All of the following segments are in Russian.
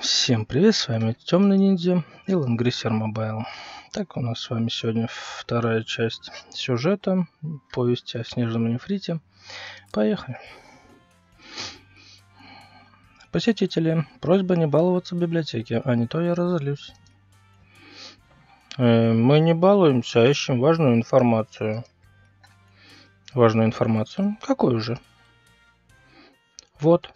Всем привет, с вами Темный Ниндзя и Langrisser Mobile. Так, у нас с вами сегодня вторая часть сюжета, повести о снежном нефрите. Поехали. Посетители, просьба не баловаться в библиотеке, а не то я разозлюсь. Э, мы не балуемся, а ищем важную информацию. Важную информацию? Какую же? Вот,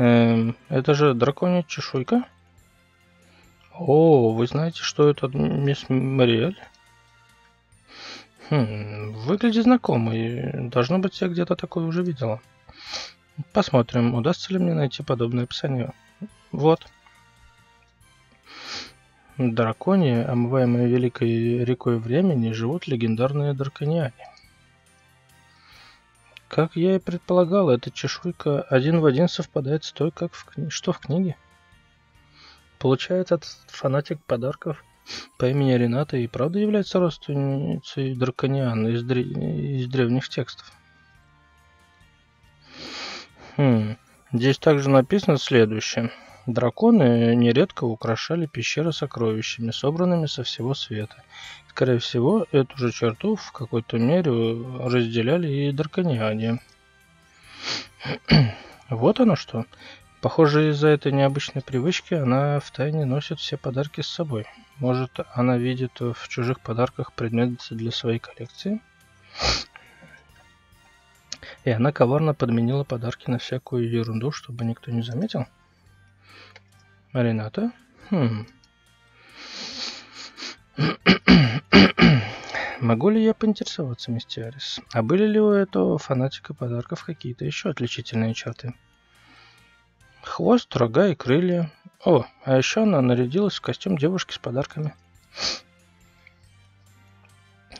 Эм, это же драконья чешуйка? О, вы знаете, что это мисс Мариэль? Хм, выглядит знакомый. Должно быть, я где-то такое уже видела. Посмотрим, удастся ли мне найти подобное описание. Вот. Драконии, омываемые великой рекой времени, живут легендарные дракониане. Как я и предполагал, эта чешуйка один в один совпадает с той, как в кни... что в книге. Получается, этот фанатик подарков по имени Рената и правда является родственницей Дракониана из, дре... из древних текстов. Хм. Здесь также написано следующее. Драконы нередко украшали пещеры сокровищами, собранными со всего света. Скорее всего, эту же черту в какой-то мере разделяли и дракониане. вот оно что. Похоже, из-за этой необычной привычки она втайне носит все подарки с собой. Может, она видит в чужих подарках предмет для своей коллекции? И она коварно подменила подарки на всякую ерунду, чтобы никто не заметил? Рената? Хм. Могу ли я поинтересоваться, мистер Арис, а были ли у этого фанатика подарков какие-то еще отличительные черты? Хвост, рога и крылья. О, а еще она нарядилась в костюм девушки с подарками.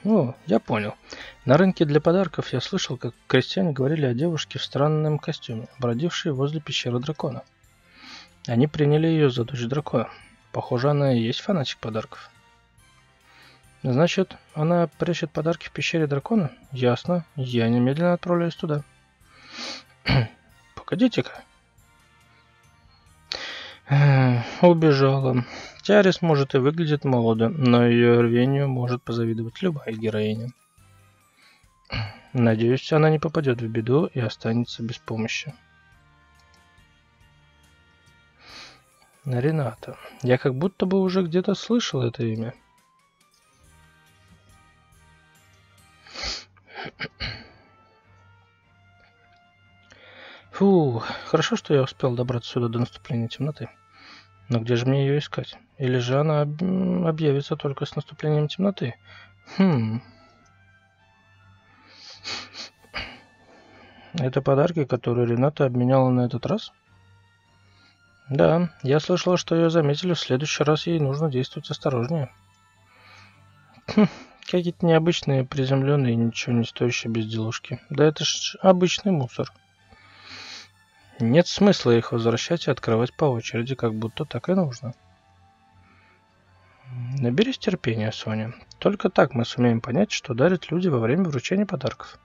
О, я понял. На рынке для подарков я слышал, как крестьяне говорили о девушке в странном костюме, бродившей возле пещеры дракона. Они приняли ее за дочь дракона. Похоже, она и есть фанатик подарков. Значит, она прячет подарки в пещере дракона? Ясно. Я немедленно отправляюсь туда. Погодите-ка. Убежала. Тиарис может и выглядит молодо, но ее рвению может позавидовать любая героиня. Надеюсь, она не попадет в беду и останется без помощи. Рената. Я как будто бы уже где-то слышал это имя. Фу, хорошо, что я успел добраться сюда до наступления темноты. Но где же мне ее искать? Или же она объявится только с наступлением темноты? Хм. Это подарки, которые Рената обменяла на этот раз? Да, я слышала, что ее заметили. В следующий раз ей нужно действовать осторожнее. Хм, Какие-то необычные, приземленные, ничего не стоящие безделушки. Да это ж обычный мусор. Нет смысла их возвращать и открывать по очереди, как будто так и нужно. Наберись терпения, Соня. Только так мы сумеем понять, что дарят люди во время вручения подарков.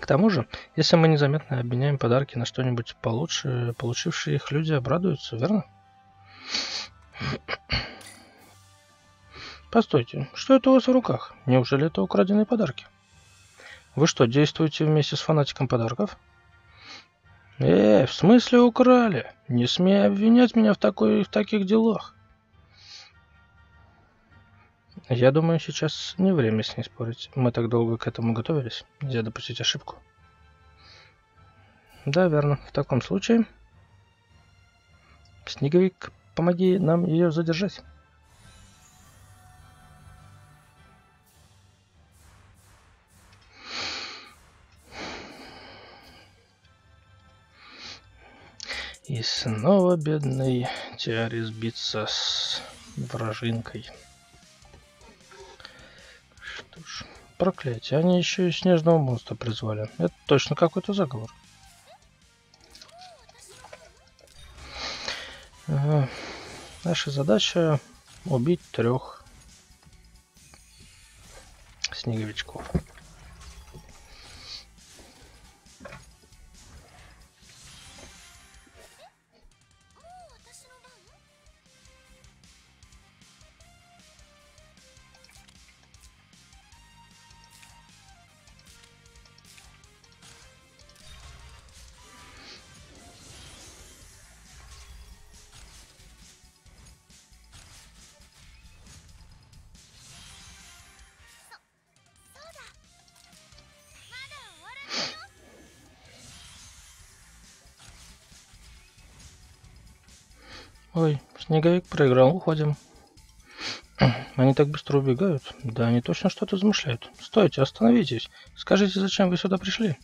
К тому же, если мы незаметно обменяем подарки на что-нибудь получше, получившие их люди обрадуются, верно? Постойте, что это у вас в руках? Неужели это украденные подарки? Вы что, действуете вместе с фанатиком подарков? Э, в смысле украли? Не смей обвинять меня в, такой, в таких делах. Я думаю, сейчас не время с ней спорить. Мы так долго к этому готовились. Нельзя допустить ошибку. Да, верно. В таком случае... Снеговик, помоги нам ее задержать. И снова бедный Тиарис биться с вражинкой. Что ж, проклятие, они еще и снежного монстра призвали. Это точно какой-то заговор. Наша задача убить трех снеговичков. Ой, снеговик проиграл, уходим. Они так быстро убегают. Да, они точно что-то замышляют. Стойте, остановитесь. Скажите, зачем вы сюда пришли?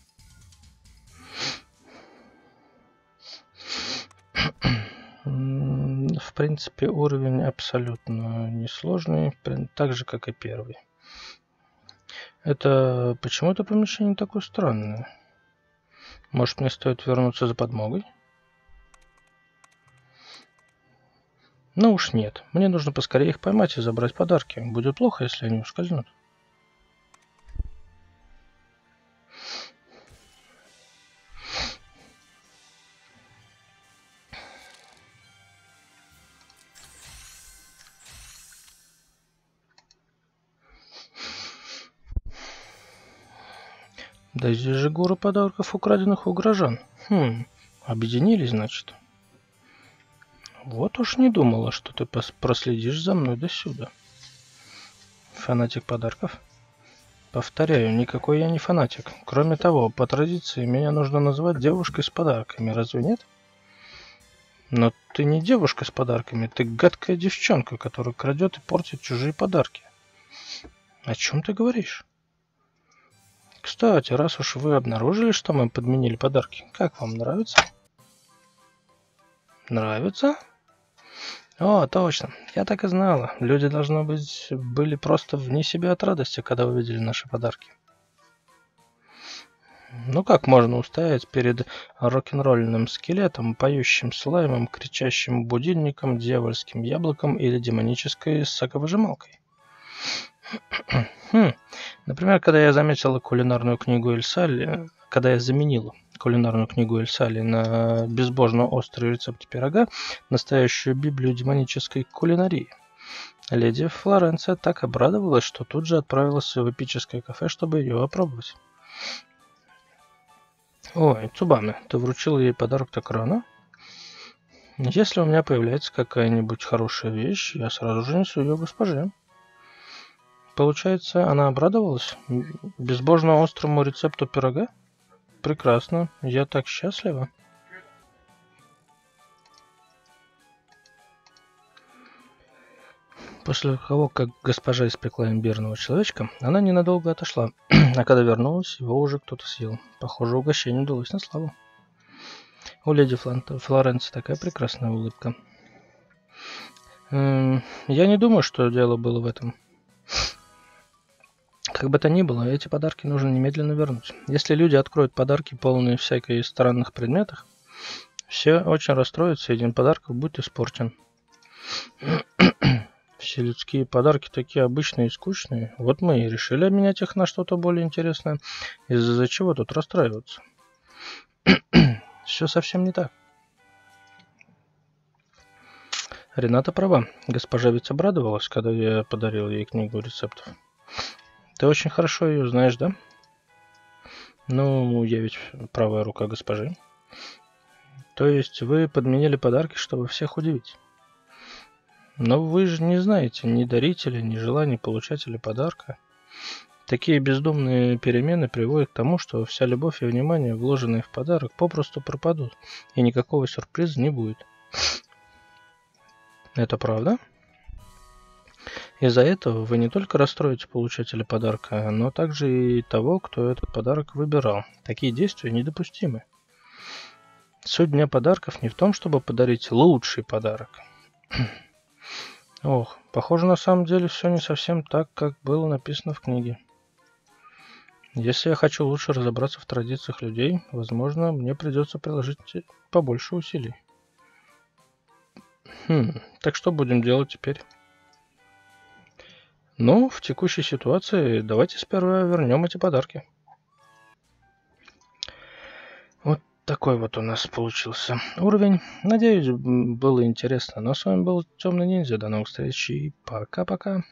В принципе, уровень абсолютно несложный, так же, как и первый. Это почему это помещение такое странное? Может, мне стоит вернуться за подмогой? Ну уж нет. Мне нужно поскорее их поймать и забрать подарки. Будет плохо, если они ускользнут. Да здесь же горы подарков, украденных у горожан. Хм, объединились, значит. Вот уж не думала, что ты проследишь за мной до сюда. Фанатик подарков? Повторяю, никакой я не фанатик. Кроме того, по традиции меня нужно называть девушкой с подарками, разве нет? Но ты не девушка с подарками, ты гадкая девчонка, которая крадет и портит чужие подарки. О чем ты говоришь? Кстати, раз уж вы обнаружили, что мы подменили подарки, как вам нравится? Нравится? О, точно. Я так и знала. Люди, должно быть, были просто вне себя от радости, когда увидели наши подарки. Ну как можно устоять перед рок-н-ролльным скелетом, поющим слаймом, кричащим будильником, дьявольским яблоком или демонической соковыжималкой? Хм. Например, когда я заметила кулинарную книгу Эльсалли, когда я заменила кулинарную книгу Эльсали на безбожно острый рецепт пирога, настоящую библию демонической кулинарии. Леди Флоренция так обрадовалась, что тут же отправилась в эпическое кафе, чтобы ее опробовать. Ой, Цубами, ты вручил ей подарок так рано? Если у меня появляется какая-нибудь хорошая вещь, я сразу же несу ее госпоже. Получается, она обрадовалась безбожно острому рецепту пирога? Прекрасно. Я так счастлива. После того, как госпожа испекла имбирного человечка, она ненадолго отошла, а когда вернулась, его уже кто-то съел. Похоже, угощение удалось на славу. У леди Флоренции такая прекрасная улыбка. Я не думаю, что дело было в этом. Как бы то ни было, эти подарки нужно немедленно вернуть. Если люди откроют подарки, полные всякой странных предметов, все очень расстроятся, и день подарков будет испорчен. Все людские подарки такие обычные и скучные. Вот мы и решили обменять их на что-то более интересное. Из-за чего тут расстраиваться? Все совсем не так. Рената права. Госпожа ведь обрадовалась, когда я подарил ей книгу рецептов. Ты очень хорошо ее знаешь, да? Ну, я ведь правая рука госпожи. То есть вы подменили подарки, чтобы всех удивить. Но вы же не знаете ни дарителя, ни желаний получателя подарка. Такие бездумные перемены приводят к тому, что вся любовь и внимание, вложенные в подарок, попросту пропадут, и никакого сюрприза не будет. Это правда? Из-за этого вы не только расстроите получателя подарка, но также и того, кто этот подарок выбирал. Такие действия недопустимы. Суть Дня подарков не в том, чтобы подарить лучший подарок. Ох, похоже на самом деле все не совсем так, как было написано в книге. Если я хочу лучше разобраться в традициях людей, возможно, мне придется приложить побольше усилий. Хм, так что будем делать теперь? Ну, в текущей ситуации давайте сперва вернем эти подарки. Вот такой вот у нас получился уровень. Надеюсь, было интересно. Но с вами был Темный Ниндзя. До новых встреч и пока-пока.